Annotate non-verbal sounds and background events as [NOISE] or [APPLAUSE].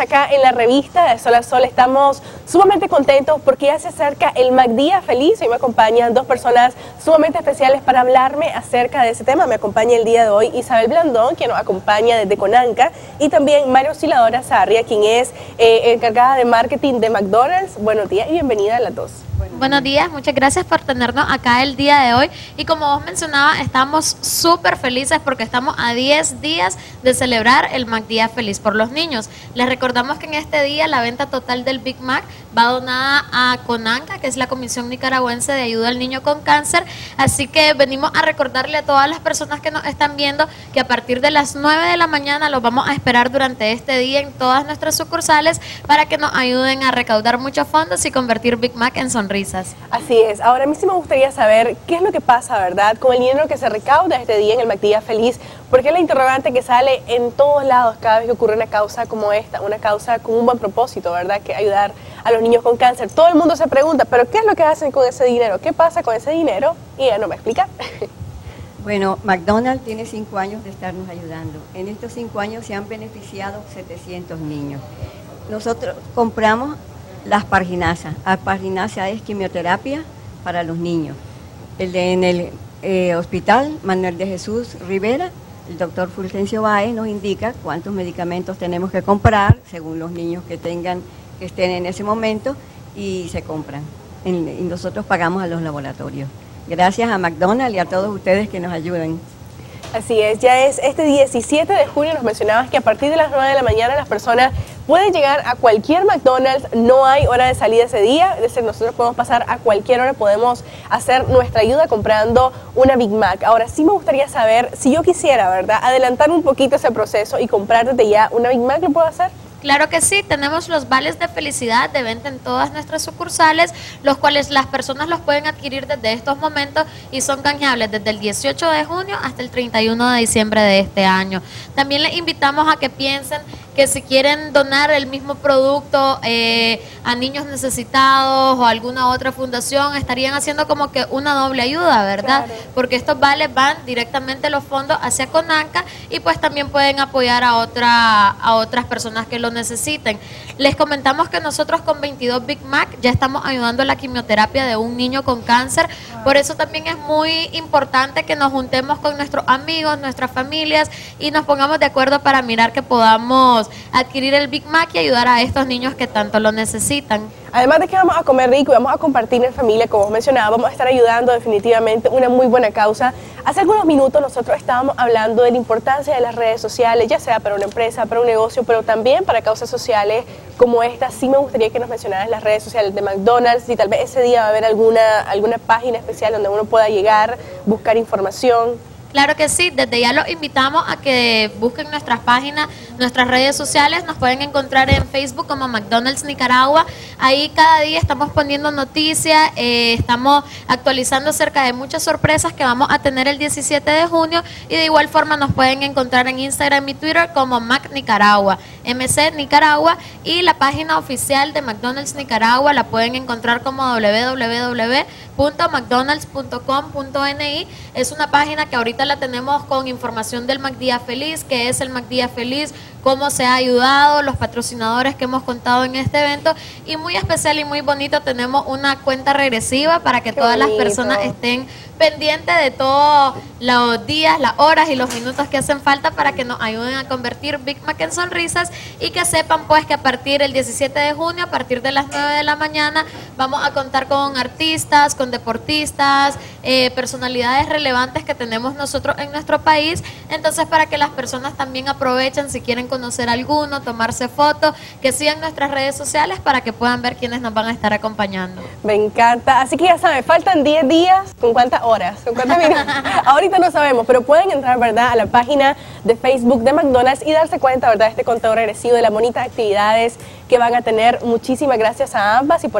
Acá en la revista de Sol a Sol estamos sumamente contentos porque ya se acerca el MacDía Feliz. Hoy me acompañan dos personas sumamente especiales para hablarme acerca de ese tema. Me acompaña el día de hoy Isabel Blandón, quien nos acompaña desde Conanca, y también Mario Osciladora Sarria, quien es eh, encargada de marketing de McDonald's. Buenos días y bienvenida a las dos. Buenos días, muchas gracias por tenernos acá el día de hoy. Y como vos mencionabas, estamos súper felices porque estamos a 10 días de celebrar el Mac Día Feliz por los niños. Les recordamos que en este día la venta total del Big Mac va donada a CONANCA, que es la Comisión Nicaragüense de Ayuda al Niño con Cáncer. Así que venimos a recordarle a todas las personas que nos están viendo que a partir de las 9 de la mañana los vamos a esperar durante este día en todas nuestras sucursales para que nos ayuden a recaudar muchos fondos y convertir Big Mac en sonrisa. Así es. Ahora a mí sí me gustaría saber qué es lo que pasa, ¿verdad? Con el dinero que se recauda este día en el Macdía Feliz. Porque es la interrogante que sale en todos lados cada vez que ocurre una causa como esta, una causa con un buen propósito, ¿verdad? Que ayudar a los niños con cáncer. Todo el mundo se pregunta, ¿pero qué es lo que hacen con ese dinero? ¿Qué pasa con ese dinero? Y ella no me explica. [LAUGHS] Bueno, McDonald's tiene cinco años de estarnos ayudando. En estos cinco años se han beneficiado 700 niños. Nosotros compramos las parginasas. La es quimioterapia para los niños. El en el eh, hospital Manuel de Jesús Rivera, el doctor Fulgencio Baez nos indica cuántos medicamentos tenemos que comprar según los niños que tengan, que estén en ese momento y se compran. y nosotros pagamos a los laboratorios. Gracias a McDonald's y a todos ustedes que nos ayuden. Así es, ya es este 17 de junio, nos mencionabas que a partir de las 9 de la mañana las personas pueden llegar a cualquier McDonald's, no hay hora de salida ese día, es decir, nosotros podemos pasar a cualquier hora, podemos hacer nuestra ayuda comprando una Big Mac. Ahora sí me gustaría saber, si yo quisiera, ¿verdad?, adelantar un poquito ese proceso y comprar desde ya una Big Mac, ¿lo puedo hacer? Claro que sí, tenemos los vales de felicidad de venta en todas nuestras sucursales, los cuales las personas los pueden adquirir desde estos momentos y son canjeables desde el 18 de junio hasta el 31 de diciembre de este año. También les invitamos a que piensen que si quieren donar el mismo producto eh, a niños necesitados o alguna otra fundación, estarían haciendo como que una doble ayuda, ¿verdad? Porque estos vales van directamente los fondos hacia Conanca y pues también pueden apoyar a, otra, a otras personas que lo necesiten. Les comentamos que nosotros con 22 Big Mac ya estamos ayudando a la quimioterapia de un niño con cáncer, por eso también es muy importante que nos juntemos con nuestros amigos, nuestras familias y nos pongamos de acuerdo para mirar que podamos adquirir el Big Mac y ayudar a estos niños que tanto lo necesitan. Además de que vamos a comer rico y vamos a compartir en familia, como mencionaba, vamos a estar ayudando definitivamente una muy buena causa. Hace algunos minutos nosotros estábamos hablando de la importancia de las redes sociales, ya sea para una empresa, para un negocio, pero también para causas sociales como esta. Sí me gustaría que nos mencionaras las redes sociales de McDonald's y tal vez ese día va a haber alguna, alguna página especial donde uno pueda llegar, buscar información. Claro que sí, desde ya los invitamos a que busquen nuestras páginas, nuestras redes sociales, nos pueden encontrar en Facebook como McDonald's Nicaragua, ahí cada día estamos poniendo noticias, eh, estamos actualizando acerca de muchas sorpresas que vamos a tener el 17 de junio. Y de igual forma nos pueden encontrar en Instagram y Twitter como Mac Nicaragua, MC Nicaragua. Y la página oficial de McDonald's Nicaragua la pueden encontrar como www.mcdonalds.com.ni, es una página que ahorita la tenemos con información del MacDía Feliz, que es el MacDía Feliz, cómo se ha ayudado, los patrocinadores que hemos contado en este evento y muy especial y muy bonito tenemos una cuenta regresiva para que todas las personas estén pendientes de todos los días, las horas y los minutos que hacen falta para que nos ayuden a convertir Big Mac en sonrisas y que sepan pues que a partir del 17 de junio, a partir de las 9 de la mañana, vamos a contar con artistas, con deportistas, eh, personalidades relevantes que tenemos nosotros en nuestro país. Entonces para que las personas también aprovechen si quieren conocer alguno, tomarse fotos, que sigan nuestras redes sociales para que puedan ver quiénes nos van a estar acompañando. Me encanta. Así que ya saben, faltan 10 días. ¿Con cuántas horas? ¿Con cuántas minutos? [LAUGHS] Ahorita no sabemos, pero pueden entrar, ¿verdad?, a la página de Facebook de McDonald's y darse cuenta, ¿verdad?, de este conteo regresivo de las bonitas actividades que van a tener. Muchísimas gracias a ambas y por